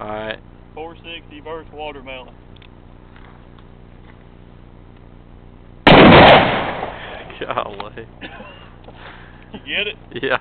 Alright. 460 versus watermelon. Golly. you get it? Yeah.